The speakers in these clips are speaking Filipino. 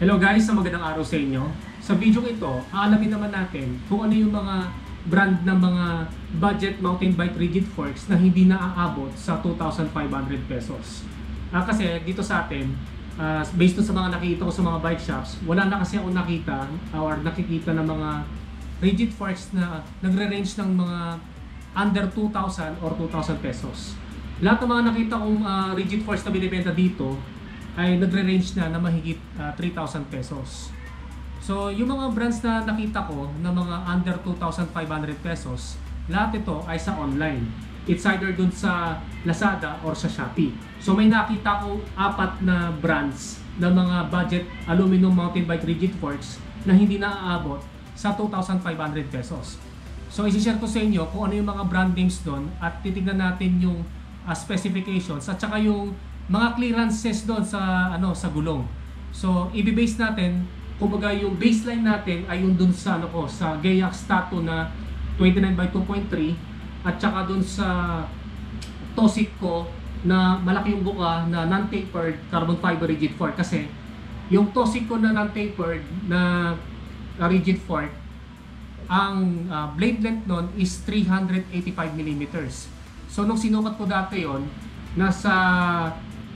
Hello guys, sa magandang araw sa inyo. Sa video ito, aalamin naman natin kung ano yung mga brand ng mga budget mountain bike rigid forks na hindi naaabot sa 2,500 pesos. Ah, kasi dito sa atin, ah, based sa mga nakita ko sa mga bike shops, wala na kasi ako nakita or nakikita ng mga rigid forks na nagre-range ng mga under 2,000 or 2,000 pesos. Lahat ng mga nakita kong ah, rigid forks na binibenta dito ay nagre-range na na mahigit ah, 3,000 pesos. So, yung mga brands na nakita ko na mga under 2,500 pesos, lahat ito ay sa online. It's either dun sa Lazada or sa Shopee. So, may nakita ko apat na brands na mga budget aluminum mountain bike rigid forks na hindi naaabot sa 2,500 pesos. So, isi-share ko sa inyo kung ano yung mga brand names doon at titignan natin yung ah, specifications at saka yung mga clearances doon sa ano sa gulong. So, i-base natin kumbaga yung baseline natin ay yung dun sa ano ko sa Gayax Tato na 29 by 2.3 at saka dun sa Tosik ko na malaki yung buka na non-tapered carbon fiber rigid fork kasi yung Tosik ko na non-tapered na na rigid fork ang ah, blade length nun is 385 mm. So nung sinukat ko dati yon nasa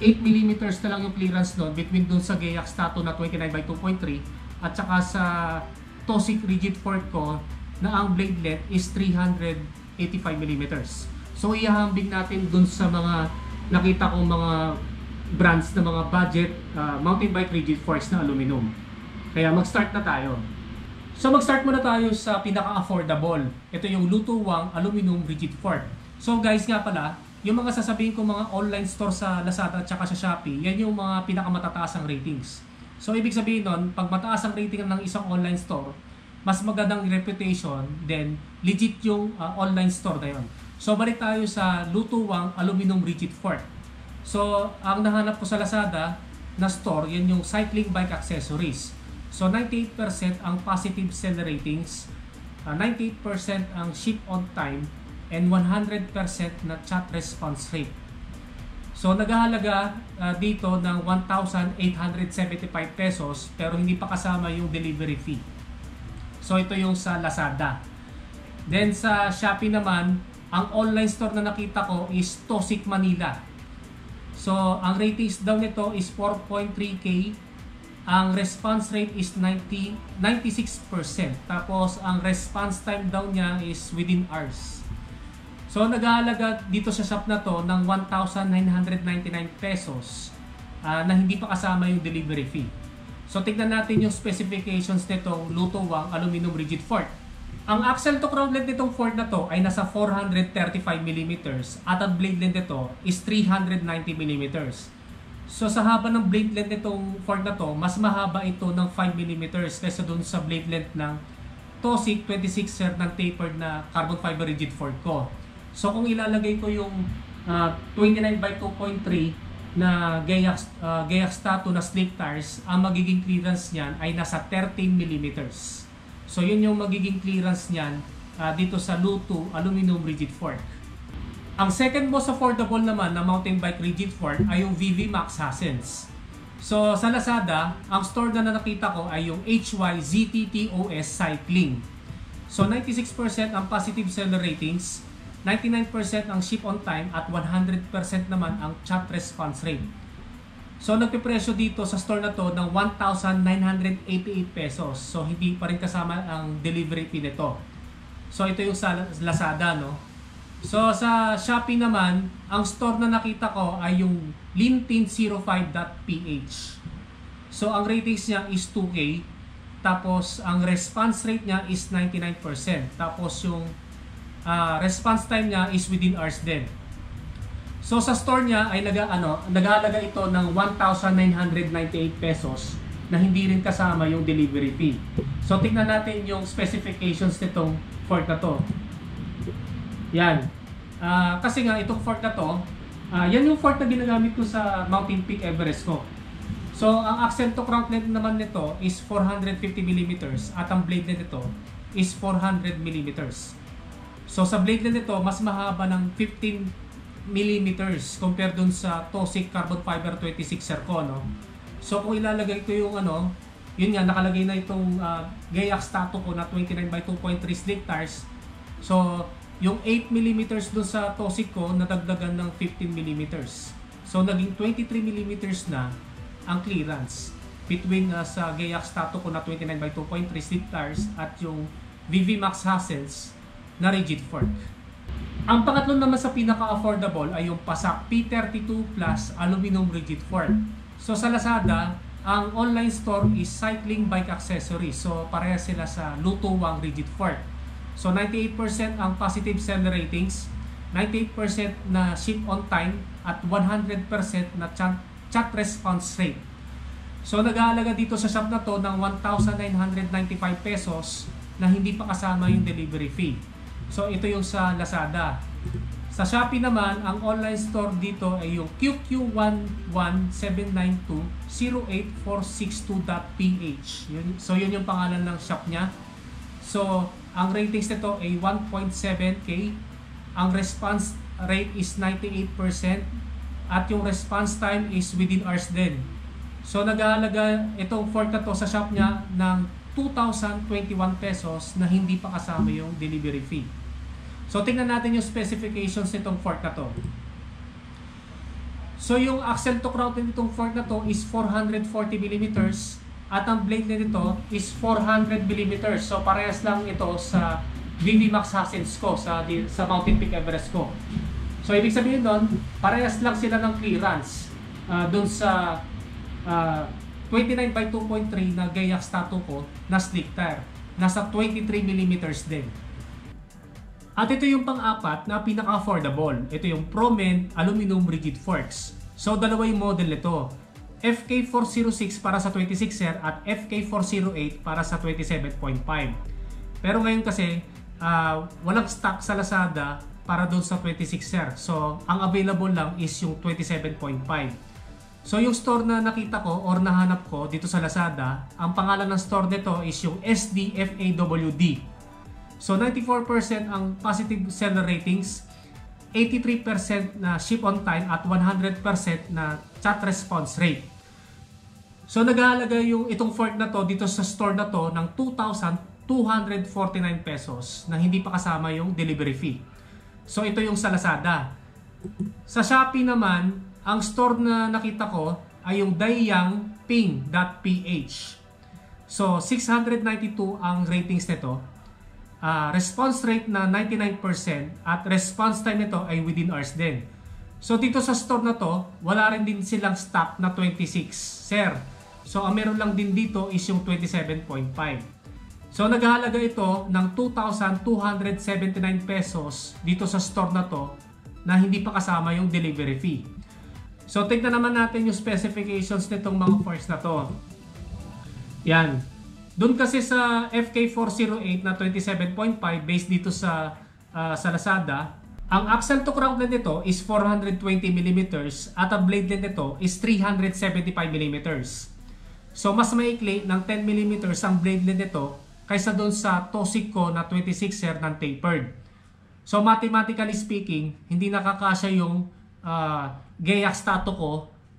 8 mm na lang yung clearance nun between dun sa Gayax Tato na 29 by 2.3 at saka sa Tosik rigid fork ko na ang blade length is 385 mm. So ihahambing natin dun sa mga nakita kong mga brands na mga budget ah, mountain bike rigid forks na aluminum. Kaya mag-start na tayo. So mag-start muna tayo sa pinaka-affordable. Ito yung Lutuwang Aluminum Rigid Fork. So guys nga pala, yung mga sasabihin ko mga online store sa Lazada at saka sa Shopee, yan yung mga pinakamatataas ang ratings. So ibig sabihin nun, pag mataas ang rating ng isang online store, mas magandang reputation, then legit yung uh, online store na yun. So balik tayo sa Lutuwang Aluminum Rigid Fork. So ang nahanap ko sa Lazada na store, yan yung cycling bike accessories. So 98% ang positive seller ratings, uh, 98% ang ship on time, and 100% na chat response rate. So naghahalaga uh, dito ng 1,875 pesos pero hindi pa kasama yung delivery fee. So ito yung sa Lazada. Then sa Shopee naman, ang online store na nakita ko is Tosik Manila. So ang ratings daw nito is 4.3k. Ang response rate is 90 96%. Tapos ang response time daw niya is within hours. So nag-aalaga dito sa shop na to ng 1,999 pesos ah, na hindi pa kasama yung delivery fee. So tignan natin yung specifications nitong Lutuwang Aluminum Rigid Fork. Ang axle to crown length nitong fork na to ay nasa 435 mm at ang blade length nito is 390 mm. So sa haba ng blade length nitong fork na to, mas mahaba ito ng 5 mm kaysa dun sa blade length ng Tosik 26er ng tapered na carbon fiber rigid fork ko. So kung ilalagay ko yung ah, 29 by 2.3 na Gayax, uh, Gayax Tato na slip tires, ang magiging clearance niyan ay nasa 13 mm. So yun yung magiging clearance niyan ah, dito sa Luto Aluminum Rigid Fork. Ang second most affordable naman na mountain bike rigid fork ay yung VV Max Hassens. So sa Lazada, ang store na nakita ko ay yung HY ZTTOS Cycling. So 96% ang positive seller ratings, 99% ang ship on time at 100% naman ang chat response rate. So nagpipresyo dito sa store na to ng 1,988 pesos. So hindi pa rin kasama ang delivery fee nito. So ito yung sa Lazada no. So sa Shopee naman, ang store na nakita ko ay yung lintin05.ph. So ang ratings niya is 2K. Tapos ang response rate niya is 99%. Tapos yung ah, response time niya is within hours din. So sa store niya ay naga ano, nag-aalaga ito ng 1,998 pesos na hindi rin kasama yung delivery fee. So tingnan natin yung specifications nitong fork na to. Yan. Ah, kasi nga itong fork na to, ah, yan yung fork na ginagamit ko sa Mountain Peak Everest ko. So ang accent to crank length naman nito is 450 mm at ang blade nito is 400 mm. So sa blade length nito, mas mahaba ng 15 millimeters compared dun sa Tosik Carbon Fiber 26er ko, no? So kung ilalagay ko yung ano, yun nga, nakalagay na itong uh, Gayax Tato ko na 29 by 2.3 slick tires. So, yung 8mm dun sa Tosik ko, nadagdagan ng 15mm. So, naging 23mm na ang clearance between uh, sa Gayax Tato ko na 29 by 2.3 slick tires at yung VV Max Hassens na rigid fork. Ang pangatlo naman sa pinaka-affordable ay yung Pasak P32 Plus Aluminum Rigid Fork. So sa Lazada, ang online store is cycling bike accessories. So pareha sila sa Lutuwang Rigid Fork. So 98% ang positive seller ratings, 98% na ship on time at 100% na chat, chat response rate. So nag-aalaga dito sa shop na to ng 1,995 pesos na hindi pa kasama yung delivery fee. So ito yung sa Lazada. Sa Shopee naman, ang online store dito ay yung QQ11792-08462.ph. Yun, so yun yung pangalan ng shop niya. So ang ratings nito ay 1.7k. Ang response rate is 98% at yung response time is within hours din. So nag-aalaga itong fork na to sa shop niya ng 2,021 pesos na hindi pa kasama yung delivery fee. So tingnan natin yung specifications nitong fork na to. So yung axle to crown nitong fork na to is 440mm at ang blade nito is 400mm. So parehas lang ito sa VV Max Hassens ko sa sa Mountain Peak Everest ko. So ibig sabihin doon, parehas lang sila ng clearance uh, doon sa uh, 29 by 2.3 na Gayax tattoo ko na slick tire. Nasa 23mm din. At ito yung pang-apat na pinaka-affordable. Ito yung ProMen Aluminum Rigid Forks. So dalawa yung model nito. FK406 para sa 26er at FK408 para sa 27.5. Pero ngayon kasi, uh, walang stock sa Lazada para doon sa 26er. So, ang available lang is yung 27.5. So, yung store na nakita ko or nahanap ko dito sa Lazada, ang pangalan ng store nito is yung SDFAWD. So 94% ang positive seller ratings, 83% na ship on time at 100% na chat response rate. So nag-aalaga yung itong fork na to dito sa store na to ng 2,249 pesos na hindi pa kasama yung delivery fee. So ito yung sa Lazada. Sa Shopee naman, ang store na nakita ko ay yung daiyangping.ph. So 692 ang ratings nito uh, response rate na 99% at response time nito ay within hours din. So dito sa store na to, wala rin din silang stock na 26, sir. So ang meron lang din dito is yung 27.5. So naghahalaga ito ng 2,279 pesos dito sa store na to na hindi pa kasama yung delivery fee. So tignan naman natin yung specifications nitong mga forks na to. Yan. Doon kasi sa FK408 na 27.5 based dito sa uh, sa Lazada, ang axle to crown length nito is 420 mm at ang blade length nito is 375 mm. So mas maikli ng 10 mm ang blade length nito kaysa doon sa Toshico na 26er ng tapered. So mathematically speaking, hindi nakakasya yung uh, Gayax Tato ko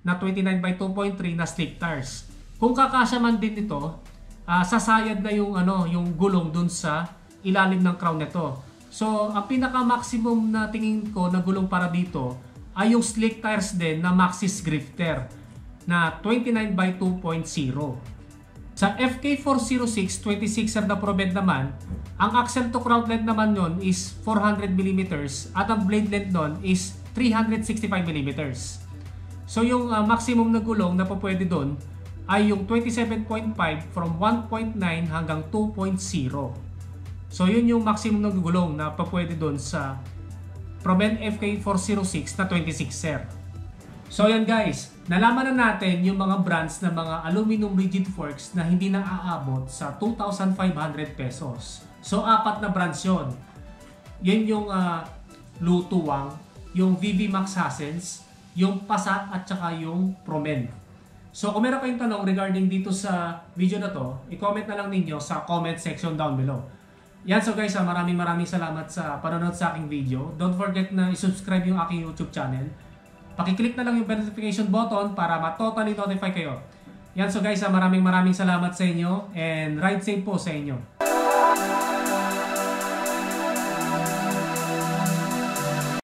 na 29 by 2.3 na slick tires. Kung kakasya man din ito, uh, sasayad na yung ano, yung gulong dun sa ilalim ng crown nito. So, ang pinaka-maximum na tingin ko na gulong para dito ay yung slick tires din na Maxis Grifter na 29 by 2.0. Sa FK406 26er na Proved naman, ang axle to crown length naman nun is 400 mm at ang blade length nun is 365 mm. So yung uh, maximum na gulong na pwede doon ay yung 27.5 from 1.9 hanggang 2.0. So yun yung maximum ng gulong na papwede doon sa Proben FK406 na 26er. So yan guys, nalaman na natin yung mga brands ng mga aluminum rigid forks na hindi na aabot sa 2,500 pesos. So apat na brands yun. Yan yung uh, Lutuwang, yung VV Max Hassens, yung Passat at saka yung Promen. So kung meron kayong tanong regarding dito sa video na to, i-comment na lang ninyo sa comment section down below. Yan so guys, ah, maraming maraming salamat sa panonood sa aking video. Don't forget na i-subscribe yung aking YouTube channel. Pakiclick na lang yung notification button para ma-totally notify kayo Yan so guys, ah, maraming maraming salamat sa inyo and ride safe po sa inyo.